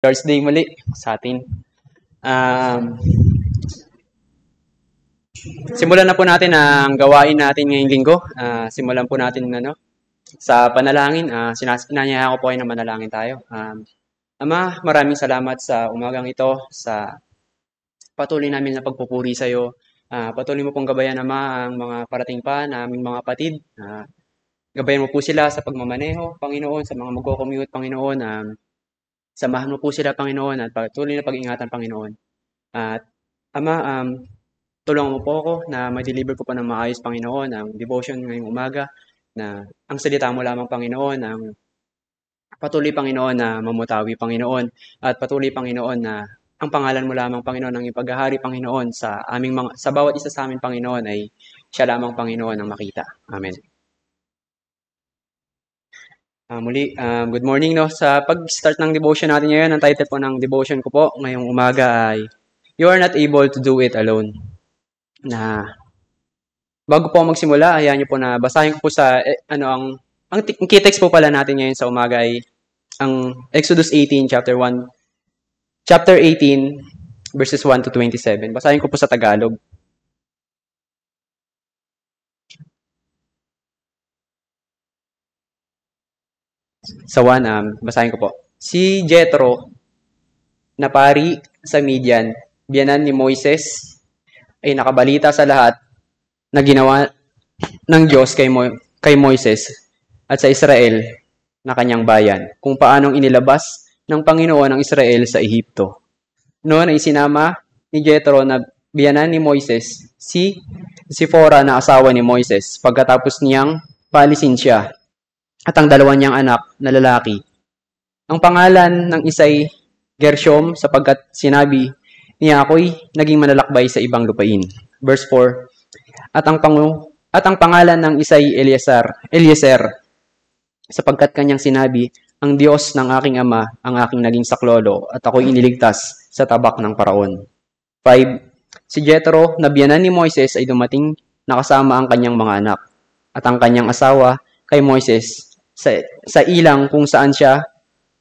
Thursday muli sa atin. Um, simulan na po natin ang gawain natin ngayong linggo. Uh, simulan po natin ano, sa panalangin. Uh, sinas- ko po kayo na manalangin tayo. Um, Ama, maraming salamat sa umagang ito, sa patuloy namin na pagpupuri sa iyo. Uh, patuloy mo pong gabayan, Ama, ang mga parating pa na aming mga patid. Uh, gabayan mo po sila sa pagmamaneho, Panginoon, sa mga magko-commute, Panginoon. Um, Samahan mo po sila, Panginoon, at patuloy na pag-ingatan, Panginoon. At, Ama, um, tulungan mo po ako na ma-deliver ko po ng maayos, Panginoon, ang devotion ngayong umaga, na ang salita mo lamang, Panginoon, ang patuloy, Panginoon, na mamutawi, Panginoon, at patuloy, Panginoon, na ang pangalan mo lamang, Panginoon, ang ipaghahari, Panginoon, sa aming mga, sa bawat isa sa amin, Panginoon, ay siya lamang, Panginoon, ang makita. Amen. Uh, muli, um, good morning. No? Sa pag-start ng devotion natin ngayon, ang title po ng devotion ko po ngayong umaga ay You are not able to do it alone. Na bago po magsimula, ayan niyo po na basahin ko po sa eh, ano ang ang, ang key text po pala natin ngayon sa umaga ay ang Exodus 18 chapter 1 chapter 18 verses 1 to 27. Basahin ko po sa Tagalog. Sa 1, um, basahin ko po. Si Jethro, na pari sa Midian, biyanan ni Moises, ay nakabalita sa lahat na ginawa ng Diyos kay, Mo- kay Moises at sa Israel na kanyang bayan, kung paanong inilabas ng Panginoon ang Israel sa Ehipto. Noon ay sinama ni Jethro na biyanan ni Moises si Sifora na asawa ni Moises pagkatapos niyang palisin siya at ang dalawa niyang anak na lalaki. Ang pangalan ng isay Gershom sapagkat sinabi niya ako'y naging manalakbay sa ibang lupain. Verse 4. At ang pangu at ang pangalan ng isay Eliezer, Eliezer sapagkat kanyang sinabi, ang Diyos ng aking ama ang aking naging saklolo at ako'y iniligtas sa tabak ng paraon. 5. Si Jethro, na biyanan ni Moises ay dumating nakasama ang kanyang mga anak at ang kanyang asawa kay Moises sa, sa ilang kung saan siya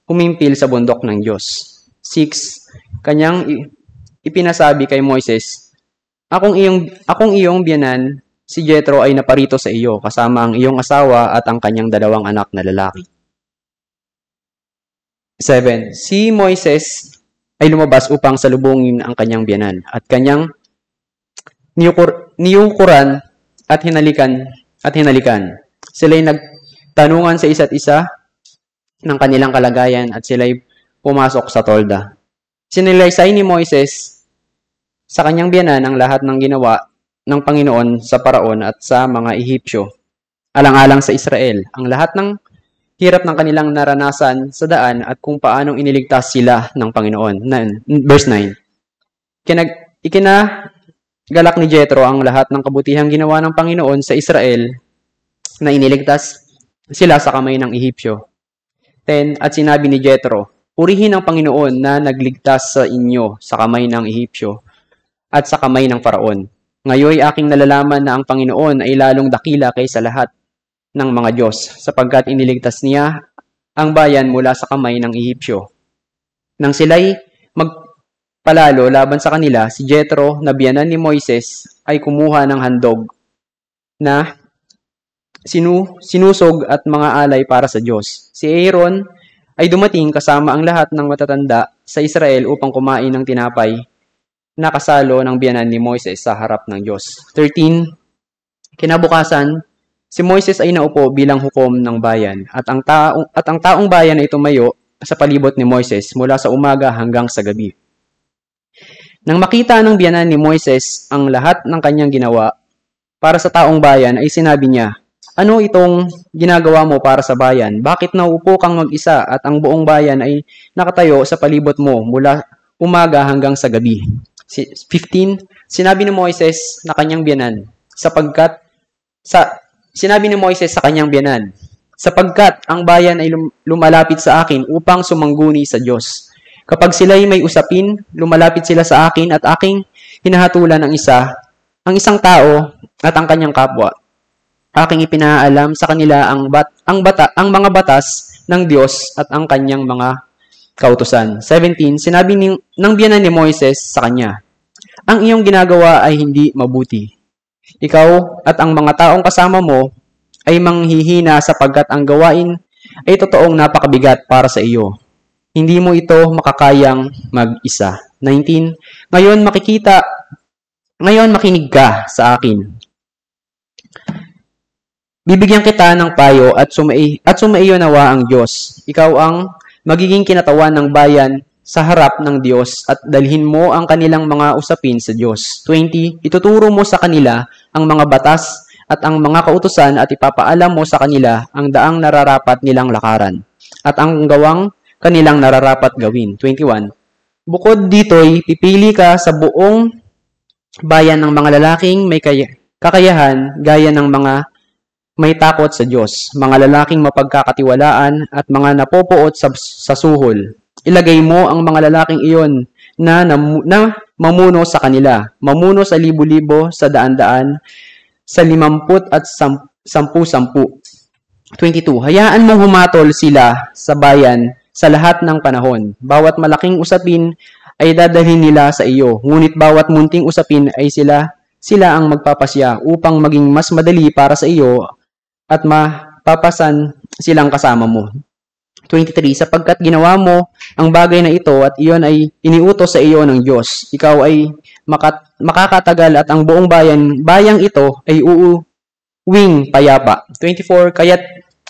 humimpil sa bundok ng Diyos. 6. Kanyang ipinasabi kay Moises, Akong iyong, akong iyong biyanan, si Jethro ay naparito sa iyo kasama ang iyong asawa at ang kanyang dalawang anak na lalaki. 7. Si Moises ay lumabas upang salubungin ang kanyang biyanan at kanyang niyukur, niyukuran at hinalikan at hinalikan. Sila'y nag tanungan sa isa't isa ng kanilang kalagayan at sila'y pumasok sa tolda. Sinilaysay ni Moises sa kanyang biyanan ang lahat ng ginawa ng Panginoon sa paraon at sa mga Ehipsyo, alang-alang sa Israel, ang lahat ng hirap ng kanilang naranasan sa daan at kung paanong iniligtas sila ng Panginoon. Verse 9. Kinag, ikinagalak ni Jethro ang lahat ng kabutihang ginawa ng Panginoon sa Israel na iniligtas sila sa kamay ng Ehipsyo. 10. At sinabi ni Jethro, Purihin ang Panginoon na nagligtas sa inyo sa kamay ng Ehipsyo at sa kamay ng Faraon. Ngayon aking nalalaman na ang Panginoon ay lalong dakila kaysa lahat ng mga Diyos sapagkat iniligtas niya ang bayan mula sa kamay ng Ehipsyo. Nang sila'y magpalalo laban sa kanila, si Jethro na biyanan ni Moises ay kumuha ng handog na sinu, sinusog at mga alay para sa Diyos. Si Aaron ay dumating kasama ang lahat ng matatanda sa Israel upang kumain ng tinapay na kasalo ng biyanan ni Moises sa harap ng Diyos. 13. Kinabukasan, si Moises ay naupo bilang hukom ng bayan at ang taong, at ang taong bayan ay tumayo sa palibot ni Moises mula sa umaga hanggang sa gabi. Nang makita ng biyanan ni Moises ang lahat ng kanyang ginawa para sa taong bayan ay sinabi niya, ano itong ginagawa mo para sa bayan? Bakit nauupo kang mag-isa at ang buong bayan ay nakatayo sa palibot mo mula umaga hanggang sa gabi? 15. Sinabi ni Moises na kanyang biyanan, sapagkat sa sinabi ni Moises sa kanyang biyanan, sapagkat ang bayan ay lumalapit sa akin upang sumangguni sa Diyos. Kapag sila ay may usapin, lumalapit sila sa akin at aking hinahatulan ng isa, ang isang tao at ang kanyang kapwa aking ipinaalam sa kanila ang bat ang bata ang mga batas ng Diyos at ang kanyang mga kautusan. 17, sinabi ni, ng biyanan ni Moises sa kanya, Ang iyong ginagawa ay hindi mabuti. Ikaw at ang mga taong kasama mo ay manghihina sapagkat ang gawain ay totoong napakabigat para sa iyo. Hindi mo ito makakayang mag-isa. 19. Ngayon makikita, ngayon makinig ka sa akin. Bibigyan kita ng payo at, sumai at sumaiyo nawa ang Diyos. Ikaw ang magiging kinatawan ng bayan sa harap ng Diyos at dalhin mo ang kanilang mga usapin sa Diyos. 20. Ituturo mo sa kanila ang mga batas at ang mga kautusan at ipapaalam mo sa kanila ang daang nararapat nilang lakaran at ang gawang kanilang nararapat gawin. 21. Bukod dito'y pipili ka sa buong bayan ng mga lalaking may kakayahan gaya ng mga may takot sa Diyos, mga lalaking mapagkakatiwalaan at mga napopoot sa, sa suhol. Ilagay mo ang mga lalaking iyon na, na, na mamuno sa kanila, mamuno sa libo-libo, sa daan-daan, sa limamput at sampu-sampu. 22. Hayaan mong humatol sila sa bayan sa lahat ng panahon. Bawat malaking usapin ay dadalhin nila sa iyo, ngunit bawat munting usapin ay sila sila ang magpapasya upang maging mas madali para sa iyo at mapapasan silang kasama mo. 23. Sapagkat ginawa mo ang bagay na ito at iyon ay iniutos sa iyo ng Diyos. Ikaw ay makat- makakatagal at ang buong bayan, bayang ito ay uuwing payapa. 24. Kaya't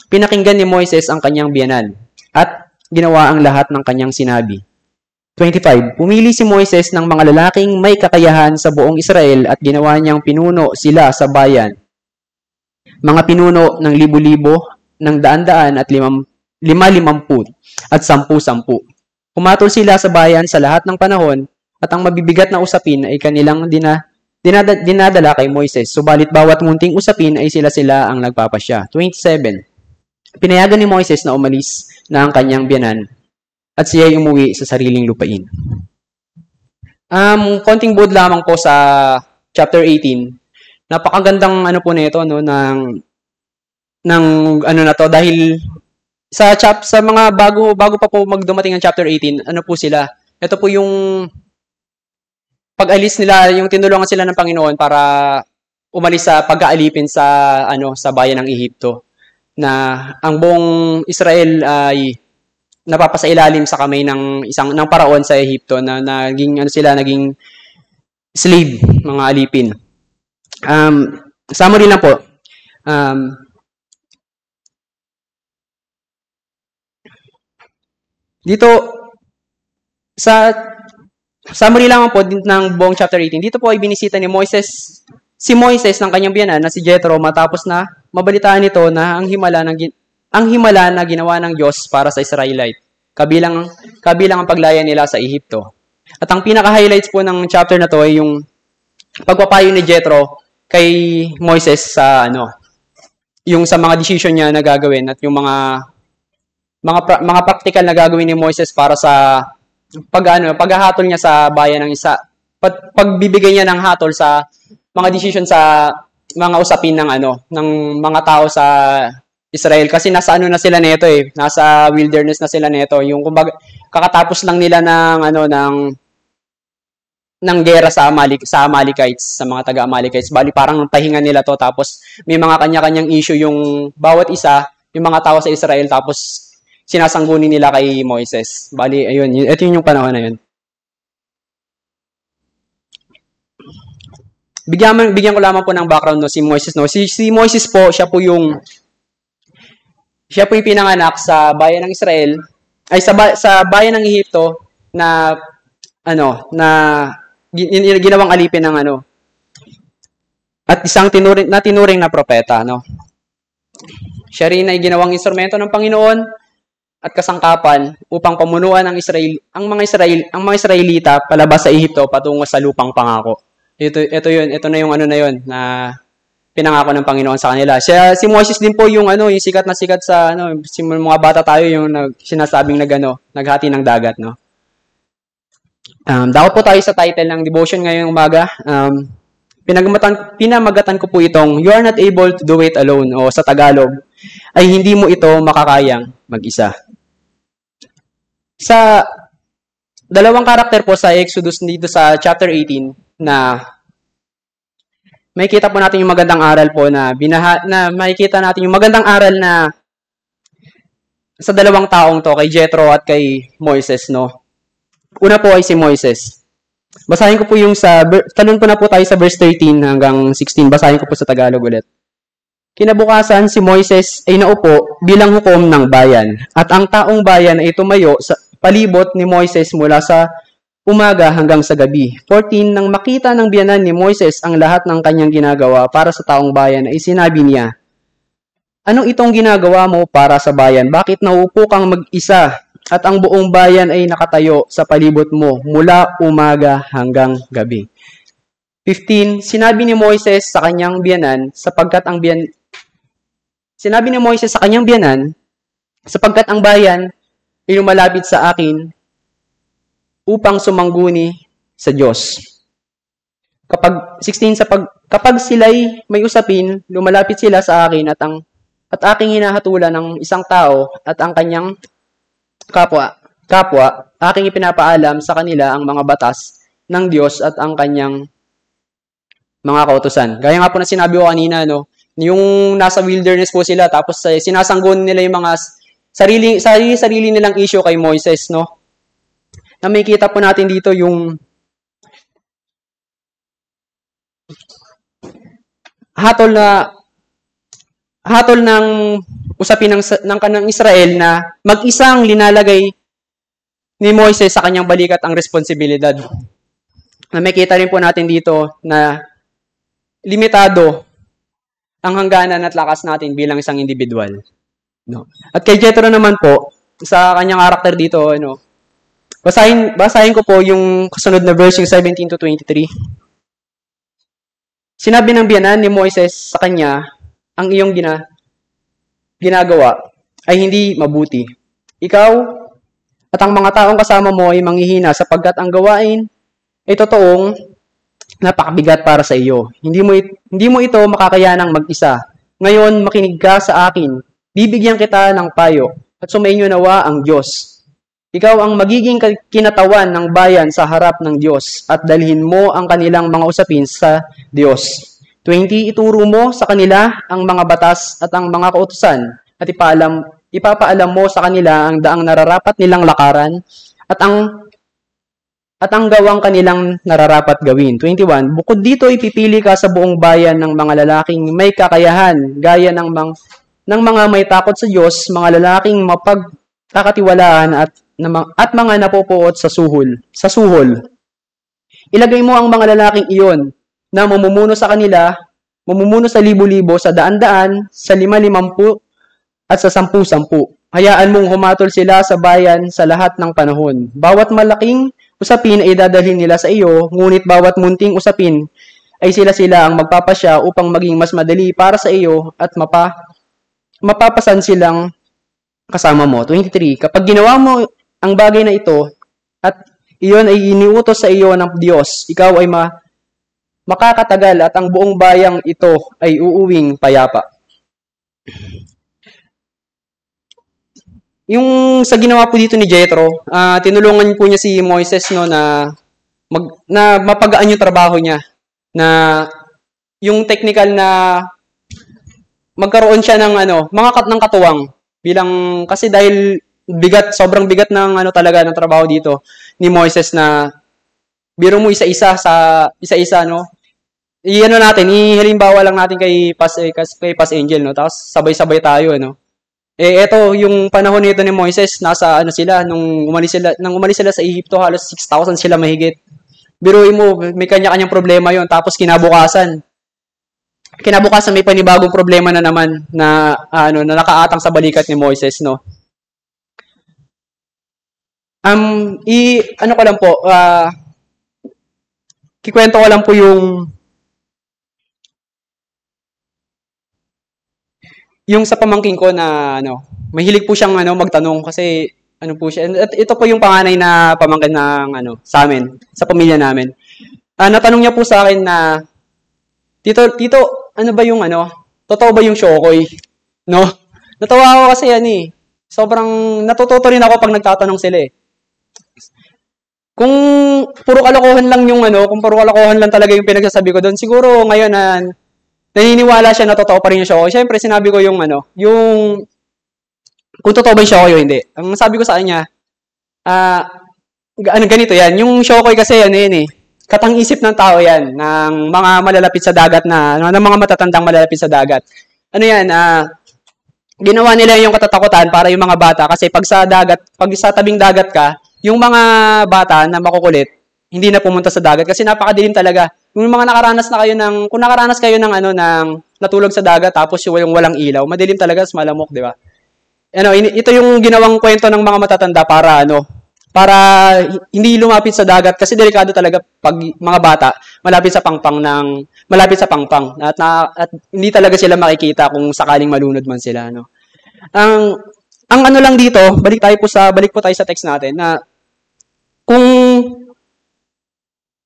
pinakinggan ni Moises ang kanyang biyanan at ginawa ang lahat ng kanyang sinabi. 25. Pumili si Moises ng mga lalaking may kakayahan sa buong Israel at ginawa niyang pinuno sila sa bayan. Mga pinuno ng libo-libo, ng daan-daan at limam, lima-limamput at sampu-sampu. Pumatol sila sa bayan sa lahat ng panahon at ang mabibigat na usapin ay kanilang dina, dinada, dinadala kay Moises. Subalit bawat munting usapin ay sila-sila ang nagpapasya. 27. Pinayagan ni Moises na umalis na ang kanyang biyanan at siya ay umuwi sa sariling lupain. Um, konting bold lamang po sa chapter 18. Napakagandang ano po nito no ng ng ano na to dahil sa chap sa mga bago bago pa po magdumating ang chapter 18, ano po sila? Ito po yung pag-alis nila, yung tinulungan sila ng Panginoon para umalis sa pag-aalipin sa ano sa bayan ng Ehipto na ang buong Israel ay napapasailalim sa kamay ng isang ng paraon sa Ehipto na naging ano sila naging slave mga alipin. Um, summary lang po. Um, Dito, sa summary lang po ng buong chapter 18, dito po ay binisita ni Moises, si Moises ng kanyang biyanan na si Jethro matapos na mabalitaan nito na ang himala ng ang himala na ginawa ng Diyos para sa Israelite, kabilang kabilang ang paglaya nila sa Ehipto. At ang pinaka-highlights po ng chapter na to ay yung pagpapayo ni Jethro kay Moises sa ano, yung sa mga decision niya na gagawin at yung mga mga pra- mga practical na gagawin ni Moises para sa pag ano, paghahatol niya sa bayan ng isa. Pag, pagbibigay niya ng hatol sa mga decision sa mga usapin ng ano, ng mga tao sa Israel kasi nasa ano na sila nito eh, nasa wilderness na sila nito. Yung kumbaga kakatapos lang nila ng ano ng ng gera sa Amalik sa Amalekites, sa mga taga-Amalekites. Bali parang tahingan nila to tapos may mga kanya-kanyang issue yung bawat isa, yung mga tao sa Israel tapos sinasangguni nila kay Moises. Bali, ayun, ito yun yung panahon na yun. Bigyan, bigyan ko lamang po ng background no, si Moises. No? Si, si Moises po, siya po yung siya po yung pinanganak sa bayan ng Israel, ay sa, sa bayan ng Ehipto na ano, na ginawang alipin ng ano, at isang tinuring, na tinuring na propeta, no? Siya rin ay ginawang instrumento ng Panginoon at kasangkapan upang pamunuan ang Israel, ang mga Israel, ang mga Israelita palabas sa Ehipto patungo sa lupang pangako. Ito ito 'yun, ito na yung ano na 'yon na pinangako ng Panginoon sa kanila. Siya si Moses din po yung ano, yung sikat na sikat sa ano, si mga bata tayo yung nag, sinasabing nagano, naghati ng dagat, no. Um, dapat po tayo sa title ng devotion ngayong umaga. Um, pinagmatan, pinamagatan ko po itong You are not able to do it alone o sa Tagalog ay hindi mo ito makakayang mag-isa. Sa dalawang karakter po sa Exodus dito sa chapter 18 na makikita po natin yung magandang aral po na binaha na makikita natin yung magandang aral na sa dalawang taong to, kay Jethro at kay Moises, no? Una po ay si Moises. Basahin ko po yung sa, talon po na po tayo sa verse 13 hanggang 16. Basahin ko po sa Tagalog ulit. Kinabukasan, si Moises ay naupo bilang hukom ng bayan. At ang taong bayan ay tumayo sa palibot ni Moises mula sa umaga hanggang sa gabi. 14, nang makita ng biyanan ni Moises ang lahat ng kanyang ginagawa para sa taong bayan, ay sinabi niya, Anong itong ginagawa mo para sa bayan? Bakit naupo kang mag-isa at ang buong bayan ay nakatayo sa palibot mo mula umaga hanggang gabi? 15, sinabi ni Moises sa kanyang biyanan sapagkat ang biyan Sinabi ni Moises sa kanyang biyanan sapagkat ang bayan ay lumalapit sa akin upang sumangguni sa Diyos. Kapag 16 sa pag kapag sila'y may usapin, lumalapit sila sa akin at ang at aking hinahatulan ng isang tao at ang kanyang kapwa, kapwa, aking ipinapaalam sa kanila ang mga batas ng Diyos at ang kanyang mga kautusan. Gaya nga po na sinabi ko kanina, no, yung nasa wilderness po sila, tapos uh, sinasanggon nila yung mga sarili, sarili, sarili nilang issue kay Moises, no? Na may kita po natin dito yung hatol na hatol ng usapin ng, ng kanang Israel na mag-isang linalagay ni Moises sa kanyang balikat ang responsibilidad. Na may kita rin po natin dito na limitado ang hangganan at lakas natin bilang isang individual. No. At kay Jethro naman po, sa kanyang karakter dito, ano, basahin, basahin ko po yung kasunod na verse, yung 17 to 23. Sinabi ng biyanan ni Moises sa kanya, ang iyong gina, ginagawa ay hindi mabuti. Ikaw at ang mga taong kasama mo ay manghihina sapagkat ang gawain ay totoong napakabigat para sa iyo. Hindi mo, hindi mo ito makakayanang mag-isa. Ngayon, makinig ka sa akin. Bibigyan kita ng payo at sumainyo nawa ang Diyos. Ikaw ang magiging kinatawan ng bayan sa harap ng Diyos at dalhin mo ang kanilang mga usapin sa Diyos. 20, ituro mo sa kanila ang mga batas at ang mga kautusan at ipaalam, ipapaalam mo sa kanila ang daang nararapat nilang lakaran at ang at ang gawang kanilang nararapat gawin. 21. Bukod dito, ipipili ka sa buong bayan ng mga lalaking may kakayahan, gaya ng, mang, ng mga may takot sa Diyos, mga lalaking mapagkakatiwalaan at, at mga napupuot sa suhol. Sa suhol. Ilagay mo ang mga lalaking iyon na mamumuno sa kanila, mamumuno sa libo-libo, sa daan-daan, sa lima-limampu, at sa sampu-sampu. Hayaan mong humatol sila sa bayan sa lahat ng panahon. Bawat malaking usapin ay dadalhin nila sa iyo, ngunit bawat munting usapin ay sila-sila ang magpapasya upang maging mas madali para sa iyo at mapa, mapapasan silang kasama mo. 23. Kapag ginawa mo ang bagay na ito at iyon ay iniutos sa iyo ng Diyos, ikaw ay ma makakatagal at ang buong bayang ito ay uuwing payapa. Yung sa ginawa po dito ni Jethro, uh, tinulungan po niya si Moises no na mag, na mapagaan yung trabaho niya na yung technical na magkaroon siya ng ano, mga kat ng katuwang bilang kasi dahil bigat, sobrang bigat ng ano talaga ng trabaho dito ni Moises na biro mo isa-isa sa isa-isa no i-ano natin, ihalimbawa lang natin kay Pas, eh, kay Pas Angel, no? Tapos sabay-sabay tayo, no? Eh, ito, yung panahon nito ni Moises, nasa ano sila, nung umalis sila, nang umalis sila sa Egypto, halos 6,000 sila mahigit. Biruin mo, may kanya-kanyang problema yon Tapos kinabukasan, kinabukasan may panibagong problema na naman na ano na nakaatang sa balikat ni Moises no. Um i ano ko lang po uh, kikwento ko lang po yung yung sa pamangking ko na ano, mahilig po siyang ano magtanong kasi ano po siya. At ito po yung panganay na pamangkin ng ano sa amin, sa pamilya namin. Uh, natanong niya po sa akin na Tito, Tito, ano ba yung ano? Totoo ba yung shokoy? No? Natawa ako kasi yan eh. Sobrang natututo rin ako pag nagtatanong sila eh. kung puro kalokohan lang yung ano, kung puro kalokohan lang talaga yung pinagsasabi ko doon, siguro ngayon na naniniwala siya na totoo pa rin yung show ko. Siyempre, sinabi ko yung ano, yung kung totoo ba yung show ko yun, hindi. Ang sabi ko sa kanya, ah, uh, ano, ganito yan. Yung show ko kasi ano yun eh, katang-isip ng tao yan, ng mga malalapit sa dagat na, ng mga matatandang malalapit sa dagat. Ano yan, ah, uh, ginawa nila yung katatakutan para yung mga bata kasi pag sa dagat, pag sa tabing dagat ka, yung mga bata na makukulit, hindi na pumunta sa dagat kasi napakadilim talaga. Yung mga nakaranas na kayo ng, kung nakaranas kayo ng ano, ng natulog sa dagat tapos yung walang ilaw, madilim talaga, malamok, di ba? Ano, ito yung ginawang kwento ng mga matatanda para ano, para hindi lumapit sa dagat kasi delikado talaga pag mga bata malapit sa pangpang ng malapit sa pangpang at, na, at hindi talaga sila makikita kung sakaling malunod man sila no. Ang ang ano lang dito, balik tayo po sa balik po tayo sa text natin na kung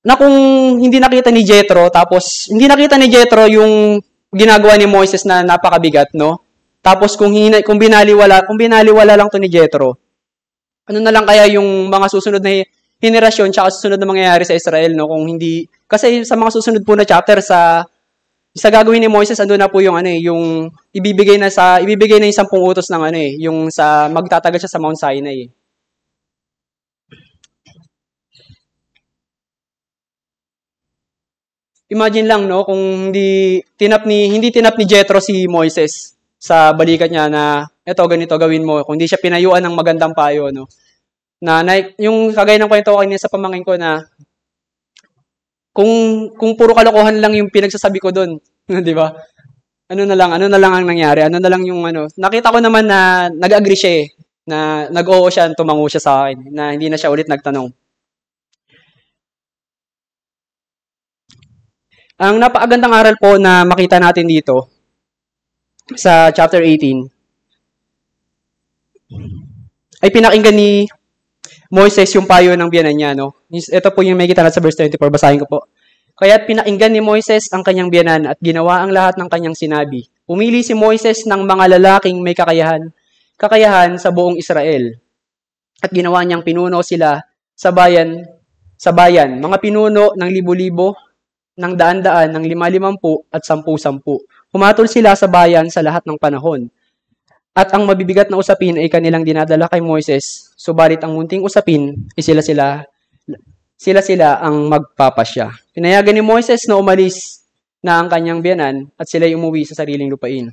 na kung hindi nakita ni Jethro tapos hindi nakita ni Jethro yung ginagawa ni Moses na napakabigat, no? Tapos kung hina, kung binaliwala, kung binaliwala lang to ni Jethro, ano na lang kaya yung mga susunod na henerasyon tsaka susunod na mangyayari sa Israel, no? Kung hindi, kasi sa mga susunod po na chapter sa sa gagawin ni Moises, ando na po yung ano eh, yung ibibigay na sa ibibigay na yung sampung utos ng ano eh, yung sa magtatagal siya sa Mount Sinai. Eh. Imagine lang no kung hindi tinap ni hindi tinap ni Jethro si Moises sa balikat niya na eto ganito gawin mo kung hindi siya pinayuan ng magandang payo no. Na, na yung kagaya ng kwento ko kanina sa pamangkin ko na kung kung puro kalokohan lang yung pinagsasabi ko doon, 'di ba? Ano na lang, ano na lang ang nangyari? Ano na lang yung ano? Nakita ko naman na nag-agree siya eh, na nag-oo siya, tumango siya sa akin, na hindi na siya ulit nagtanong. Ang napakagandang aral po na makita natin dito sa chapter 18 ay pinakinggan ni Moises yung payo ng biyanan niya. No? Ito po yung may kita sa verse 24. Basahin ko po. Kaya't pinakinggan ni Moises ang kanyang biyanan at ginawa ang lahat ng kanyang sinabi. Umili si Moises ng mga lalaking may kakayahan, kakayahan sa buong Israel. At ginawa niyang pinuno sila sa bayan, sa bayan, mga pinuno ng libo-libo ng daan-daan ng lima-limampu at sampu-sampu. Humatol sila sa bayan sa lahat ng panahon. At ang mabibigat na usapin ay kanilang dinadala kay Moises, subalit ang munting usapin ay sila sila sila sila ang magpapasya. Pinayagan ni Moises na umalis na ang kanyang biyanan at sila ay umuwi sa sariling lupain.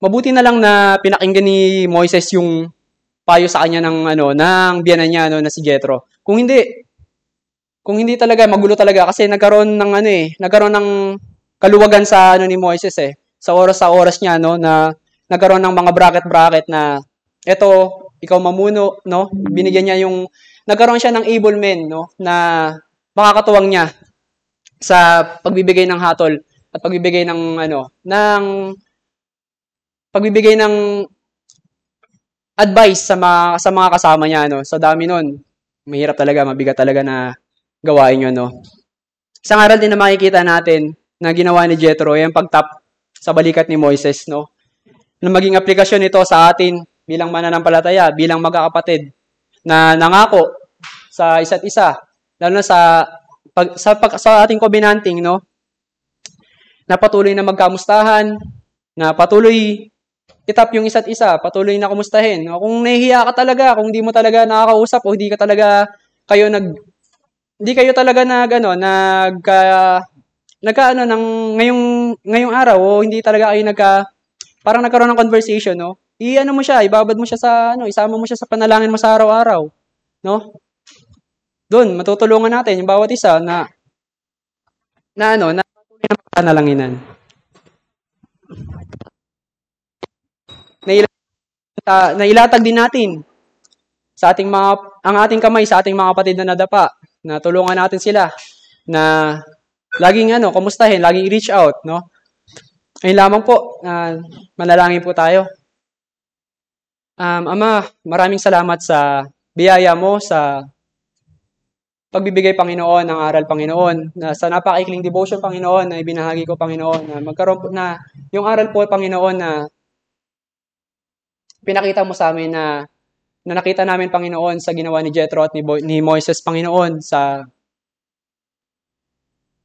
Mabuti na lang na pinakinggan ni Moises yung payo sa kanya ng ano ng biyanan niya no, na si Jethro. Kung hindi kung hindi talaga magulo talaga kasi nagkaroon ng ano eh, nagkaroon ng kaluwagan sa ano ni Moises eh. Sa oras sa oras niya no na nagkaroon ng mga bracket-bracket na eto ikaw mamuno no. Binigyan niya yung nagkaroon siya ng able men no na makakatuwang niya sa pagbibigay ng hatol at pagbibigay ng ano ng pagbibigay ng advice sa mga, sa mga kasama niya, no? Sa dami nun, mahirap talaga, mabigat talaga na gawain yun, no? Isang aral din na makikita natin na ginawa ni Jethro, yung pagtap sa balikat ni Moises, no? Na maging aplikasyon nito sa atin bilang mananampalataya, bilang magkakapatid, na nangako sa isa't isa, lalo na sa pag, sa, pag, sa ating covenanting, no? Na patuloy na magkamustahan, na patuloy itap yung isa't isa, patuloy na kumustahin. O kung nahihiya ka talaga, kung hindi mo talaga nakakausap o hindi ka talaga kayo nag hindi kayo talaga nag ano, nag uh, nagka ano ng ngayong ngayong araw o hindi talaga kayo nagka parang nagkaroon ng conversation, no? I-ano mo siya, ibabad mo siya sa ano, isama mo siya sa panalangin mo sa araw-araw, no? Doon matutulungan natin yung bawat isa na na ano, na patuloy na na, na ilatag din natin sa ating mga ang ating kamay sa ating mga kapatid na nadapa. Na tulungan natin sila na laging ano kumustahin laging reach out no? Ayun lamang po uh, manalangin po tayo. Um, ama maraming salamat sa biyaya mo sa pagbibigay Panginoon ng aral Panginoon na sa napakaikling devotion Panginoon na ibinahagi ko Panginoon na magkaroon po na yung aral po Panginoon na pinakita mo sa amin na, na nakita namin, Panginoon, sa ginawa ni Jethro at ni, Bo, ni Moises, Panginoon, sa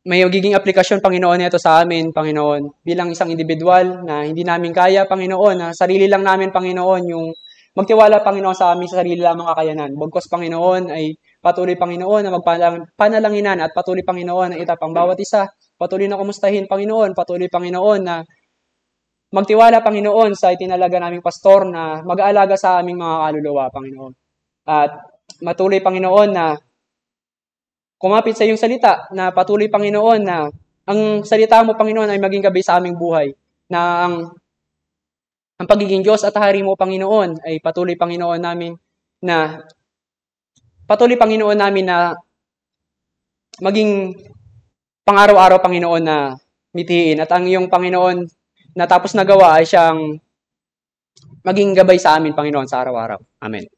may magiging aplikasyon, Panginoon, nito sa amin, Panginoon, bilang isang individual na hindi namin kaya, Panginoon, na sarili lang namin, Panginoon, yung magtiwala, Panginoon, sa amin sa sarili lamang kakayanan. Bagkos, Panginoon, ay patuloy, Panginoon, na magpanalanginan at patuloy, Panginoon, na itapang bawat isa. Patuloy na kumustahin, Panginoon. Patuloy, Panginoon, na magtiwala, Panginoon, sa itinalaga naming pastor na mag-aalaga sa aming mga kaluluwa, Panginoon. At matuloy, Panginoon, na kumapit sa iyong salita na patuloy, Panginoon, na ang salita mo, Panginoon, ay maging gabi sa aming buhay. Na ang, ang pagiging Diyos at hari mo, Panginoon, ay patuloy, Panginoon, namin na patuloy, Panginoon, namin na maging pang-araw-araw, Panginoon, na mitiin. At ang iyong Panginoon na tapos nagawa ay siyang maging gabay sa amin, Panginoon, sa araw-araw. Amen.